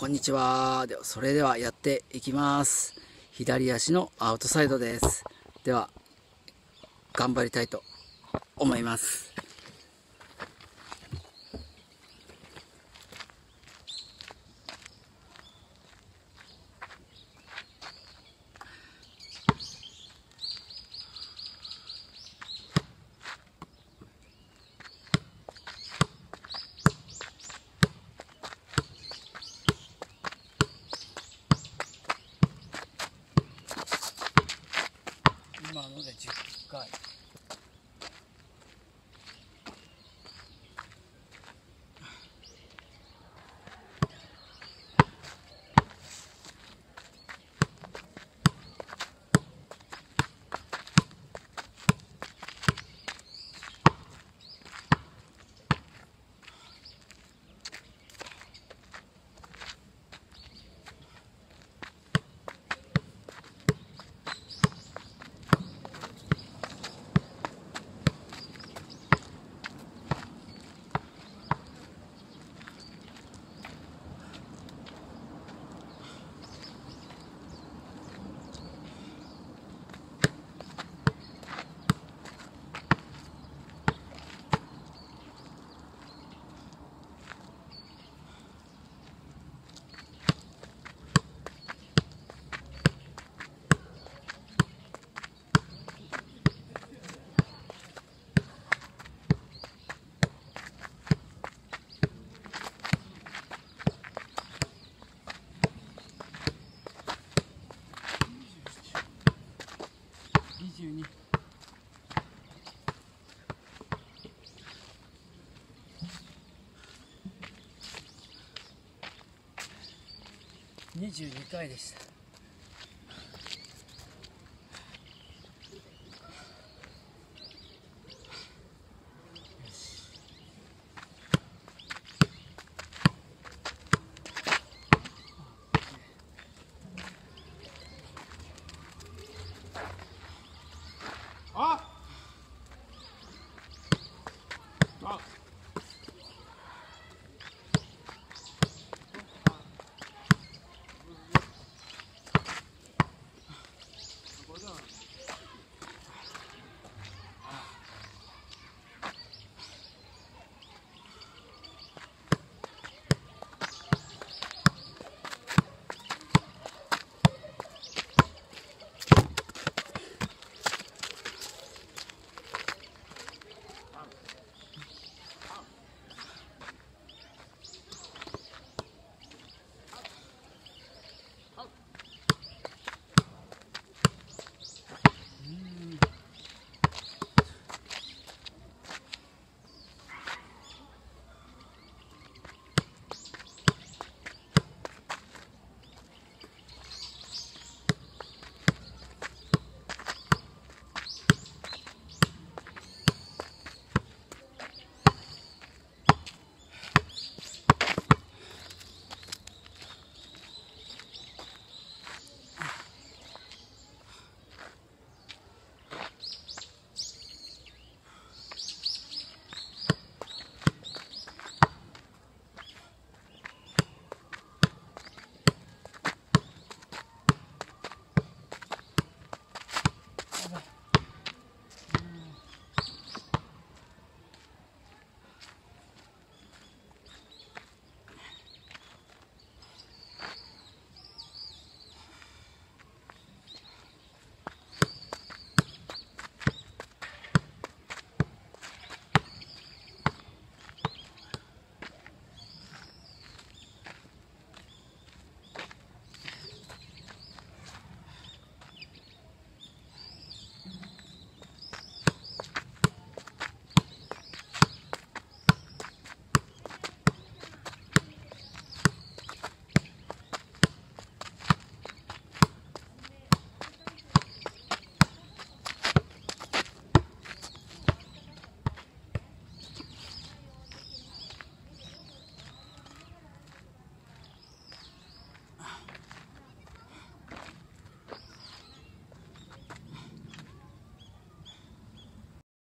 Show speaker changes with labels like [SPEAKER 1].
[SPEAKER 1] こんにちは。では、それではやっていきます。左足のアウトサイドです。では、頑張りたいと思います。Тікай. 92。22回でした。